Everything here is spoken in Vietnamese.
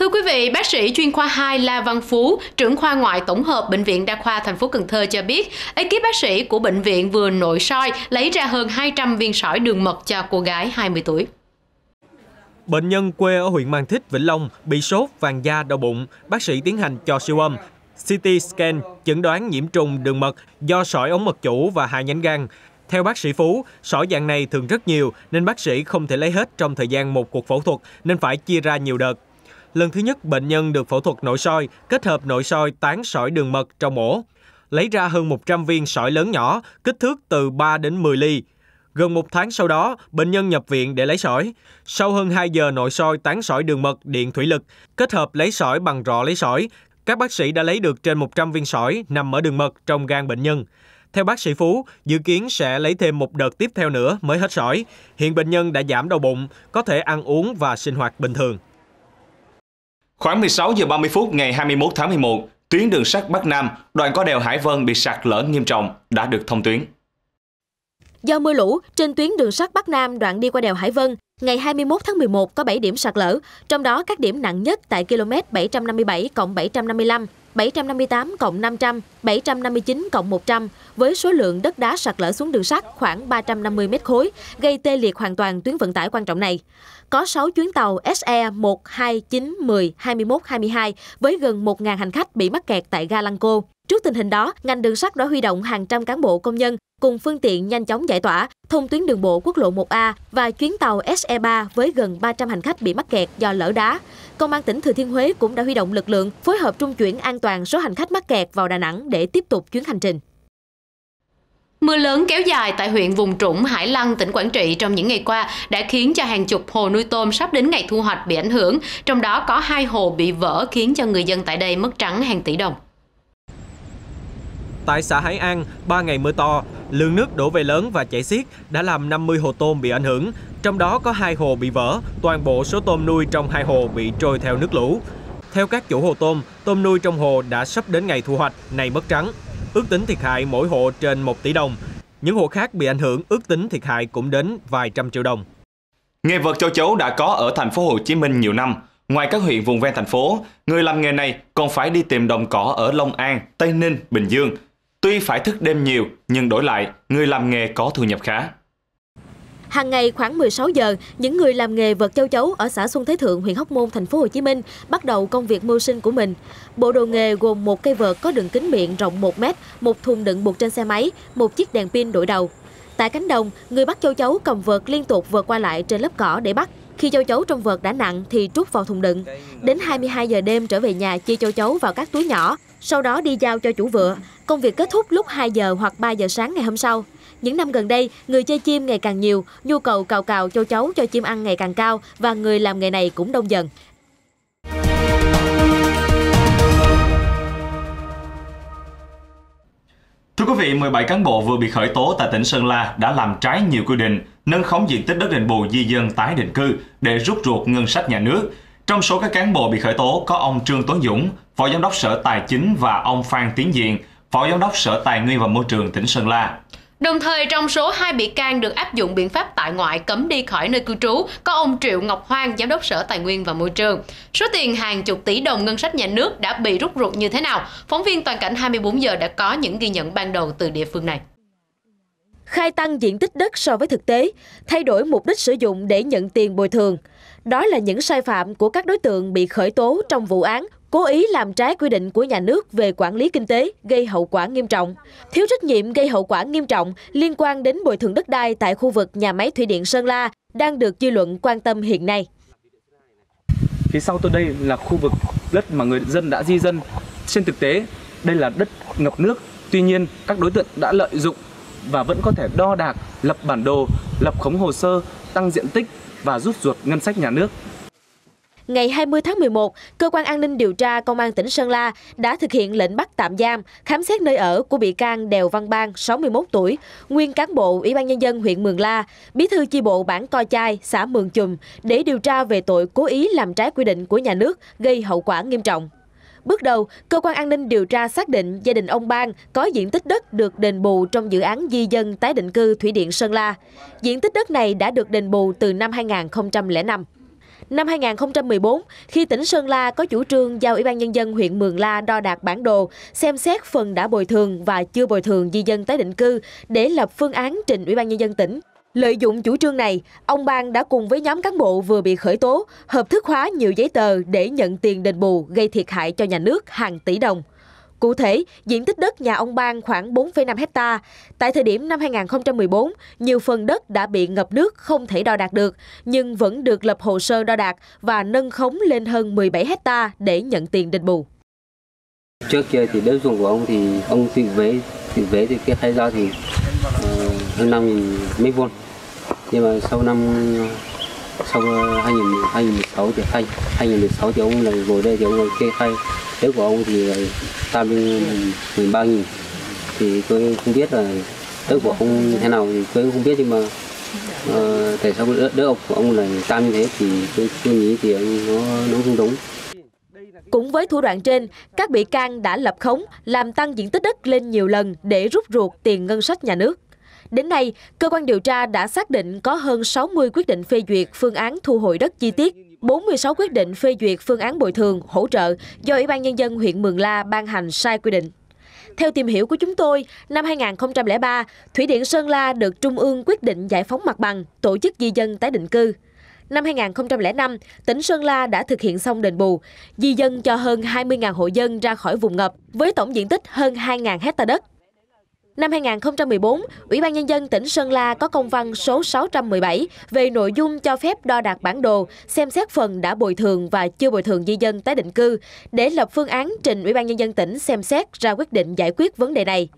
Thưa quý vị, bác sĩ chuyên khoa 2 La Văn Phú, trưởng khoa ngoại tổng hợp Bệnh viện Đa khoa thành phố Cần Thơ cho biết, ekip bác sĩ của bệnh viện vừa nội soi lấy ra hơn 200 viên sỏi đường mật cho cô gái 20 tuổi. Bệnh nhân quê ở huyện Mang Thít, Vĩnh Long bị sốt, vàng da, đau bụng. Bác sĩ tiến hành cho siêu âm, CT scan, chẩn đoán nhiễm trùng đường mật do sỏi ống mật chủ và hai nhánh gan. Theo bác sĩ Phú, sỏi dạng này thường rất nhiều nên bác sĩ không thể lấy hết trong thời gian một cuộc phẫu thuật nên phải chia ra nhiều đợt. Lần thứ nhất, bệnh nhân được phẫu thuật nội soi, kết hợp nội soi tán sỏi đường mật trong ổ. Lấy ra hơn 100 viên sỏi lớn nhỏ, kích thước từ 3 đến 10 ly. Gần một tháng sau đó, bệnh nhân nhập viện để lấy sỏi. Sau hơn 2 giờ nội soi tán sỏi đường mật điện thủy lực, kết hợp lấy sỏi bằng rọ lấy sỏi, các bác sĩ đã lấy được trên 100 viên sỏi nằm ở đường mật trong gan bệnh nhân. Theo bác sĩ Phú, dự kiến sẽ lấy thêm một đợt tiếp theo nữa mới hết sỏi. Hiện bệnh nhân đã giảm đau bụng, có thể ăn uống và sinh hoạt bình thường. Khoảng 16 giờ 30 phút ngày 21 tháng 11, tuyến đường sắt Bắc Nam, đoạn có đèo Hải Vân bị sạt lở nghiêm trọng đã được thông tuyến. Do mưa lũ, trên tuyến đường sắt Bắc Nam đoạn đi qua đèo Hải Vân, ngày 21 tháng 11 có 7 điểm sạt lở, trong đó các điểm nặng nhất tại km 757 755, 758 cộng 500, 759 cộng 100 với số lượng đất đá sạt lở xuống đường sắt khoảng 350 mét khối, gây tê liệt hoàn toàn tuyến vận tải quan trọng này. Có 6 chuyến tàu SE 1, 2, 9, 10, 21, 22 với gần 1.000 hành khách bị mắc kẹt tại ga Lăng Cô. Trước tình hình đó, ngành đường sắt đã huy động hàng trăm cán bộ công nhân cùng phương tiện nhanh chóng giải tỏa, thông tuyến đường bộ quốc lộ 1A và chuyến tàu SE3 với gần 300 hành khách bị mắc kẹt do lỡ đá. Công an tỉnh Thừa Thiên Huế cũng đã huy động lực lượng phối hợp trung chuyển an toàn số hành khách mắc kẹt vào Đà Nẵng để tiếp tục chuyến hành trình. Mưa lớn kéo dài tại huyện vùng trũng Hải Lăng, tỉnh Quảng Trị trong những ngày qua đã khiến cho hàng chục hồ nuôi tôm sắp đến ngày thu hoạch bị ảnh hưởng, trong đó có hai hồ bị vỡ khiến cho người dân tại đây mất trắng hàng tỷ đồng. Tại xã Hải An, 3 ngày mưa to, lượng nước đổ về lớn và chảy xiết đã làm 50 hồ tôm bị ảnh hưởng, trong đó có hai hồ bị vỡ, toàn bộ số tôm nuôi trong hai hồ bị trôi theo nước lũ. Theo các chủ hồ tôm, tôm nuôi trong hồ đã sắp đến ngày thu hoạch, này mất trắng. Ước tính thiệt hại mỗi hộ trên 1 tỷ đồng. Những hộ khác bị ảnh hưởng ước tính thiệt hại cũng đến vài trăm triệu đồng. Nghề vật châu chấu đã có ở thành phố Hồ Chí Minh nhiều năm. Ngoài các huyện vùng ven thành phố, người làm nghề này còn phải đi tìm đồng cỏ ở Long An, Tây Ninh, Bình Dương Tuy phải thức đêm nhiều, nhưng đổi lại, người làm nghề có thu nhập khá. Hàng ngày khoảng 16 giờ, những người làm nghề vật châu chấu ở xã Xuân Thế Thượng, huyện Hóc Môn, thành phố Hồ Chí Minh bắt đầu công việc mưu sinh của mình. Bộ đồ nghề gồm một cây vợt có đường kính miệng rộng 1 mét, một thùng đựng buộc trên xe máy, một chiếc đèn pin đội đầu. Tại cánh đồng, người bắt châu chấu cầm vợt liên tục vượt qua lại trên lớp cỏ để bắt. Khi châu chấu trong vợt đã nặng thì trút vào thùng đựng. Đến 22 giờ đêm trở về nhà chia châu chấu vào các túi nhỏ, sau đó đi giao cho chủ vựa. Công việc kết thúc lúc 2 giờ hoặc 3 giờ sáng ngày hôm sau. Những năm gần đây, người chơi chim ngày càng nhiều, nhu cầu cào cào châu chấu cho chim ăn ngày càng cao và người làm nghề này cũng đông dần. Thưa quý vị, 17 cán bộ vừa bị khởi tố tại tỉnh Sơn La đã làm trái nhiều quy định, nâng khống diện tích đất đền bù di dân tái định cư để rút ruột ngân sách nhà nước. Trong số các cán bộ bị khởi tố có ông Trương Tuấn Dũng, Phó Giám đốc Sở Tài chính và ông Phan Tiến Diện, Phó Giám đốc Sở Tài nguyên và Môi trường tỉnh Sơn La. Đồng thời trong số hai bị can được áp dụng biện pháp tại ngoại cấm đi khỏi nơi cư trú có ông Triệu Ngọc Hoang, Giám đốc Sở Tài nguyên và Môi trường. Số tiền hàng chục tỷ đồng ngân sách nhà nước đã bị rút ruột như thế nào? Phóng viên Toàn cảnh 24 giờ đã có những ghi nhận ban đầu từ địa phương này. Khai tăng diện tích đất so với thực tế, thay đổi mục đích sử dụng để nhận tiền bồi thường. Đó là những sai phạm của các đối tượng bị khởi tố trong vụ án cố ý làm trái quy định của nhà nước về quản lý kinh tế gây hậu quả nghiêm trọng, thiếu trách nhiệm gây hậu quả nghiêm trọng liên quan đến bồi thường đất đai tại khu vực nhà máy thủy điện Sơn La đang được dư luận quan tâm hiện nay. Phía sau tôi đây là khu vực đất mà người dân đã di dân. Trên thực tế, đây là đất ngập nước. Tuy nhiên, các đối tượng đã lợi dụng và vẫn có thể đo đạc, lập bản đồ, lập khống hồ sơ, tăng diện tích và rút ruột ngân sách nhà nước Ngày 20 tháng 11, Cơ quan An ninh điều tra Công an tỉnh Sơn La đã thực hiện lệnh bắt tạm giam, khám xét nơi ở của bị can Đèo Văn Bang, 61 tuổi, nguyên cán bộ Ủy ban Nhân dân huyện Mường La, bí thư chi bộ bản Co Chai, xã Mường Chùm, để điều tra về tội cố ý làm trái quy định của nhà nước, gây hậu quả nghiêm trọng. Bước đầu, cơ quan an ninh điều tra xác định gia đình ông Bang có diện tích đất được đền bù trong dự án di dân tái định cư Thủy điện Sơn La. Diện tích đất này đã được đền bù từ năm 2005. Năm 2014, khi tỉnh Sơn La có chủ trương giao Ủy ban Nhân dân huyện Mường La đo đạc bản đồ, xem xét phần đã bồi thường và chưa bồi thường di dân tái định cư để lập phương án trình Ủy ban Nhân dân tỉnh. Lợi dụng chủ trương này, ông Bang đã cùng với nhóm cán bộ vừa bị khởi tố, hợp thức hóa nhiều giấy tờ để nhận tiền đền bù gây thiệt hại cho nhà nước hàng tỷ đồng. Cụ thể, diện tích đất nhà ông Bang khoảng 4,5 hecta. Tại thời điểm năm 2014, nhiều phần đất đã bị ngập nước không thể đo đạt được, nhưng vẫn được lập hồ sơ đo đạt và nâng khống lên hơn 17 hecta để nhận tiền đền bù. Trước kia thì đất ruộng của ông thì ông tự vế, tự vế thì cái khai ra thì hơn 5 mét vuông. Nhưng mà sau năm sau ờ, 2000, 2016 thì khai 2016 thì ông lại ngồi đây thì ông kê khai đất của ông thì tam mười ba nghìn thì tôi không biết là đất của ông thế nào thì tôi không biết nhưng mà uh, tại sao đất, đất của ông lại tam như thế thì tôi, tôi nghĩ thì nó nó không đúng cũng với thủ đoạn trên, các bị can đã lập khống, làm tăng diện tích đất lên nhiều lần để rút ruột tiền ngân sách nhà nước. Đến nay, cơ quan điều tra đã xác định có hơn 60 quyết định phê duyệt phương án thu hồi đất chi tiết, 46 quyết định phê duyệt phương án bồi thường, hỗ trợ do Ủy ban Nhân dân huyện Mường La ban hành sai quy định. Theo tìm hiểu của chúng tôi, năm 2003, Thủy điện Sơn La được Trung ương quyết định giải phóng mặt bằng, tổ chức di dân tái định cư. Năm 2005, tỉnh Sơn La đã thực hiện xong đền bù, di dân cho hơn 20.000 hộ dân ra khỏi vùng ngập với tổng diện tích hơn 2.000 hecta đất. Năm 2014, Ủy ban Nhân dân tỉnh Sơn La có công văn số 617 về nội dung cho phép đo đạc bản đồ, xem xét phần đã bồi thường và chưa bồi thường di dân tái định cư, để lập phương án trình Ủy ban Nhân dân tỉnh xem xét ra quyết định giải quyết vấn đề này.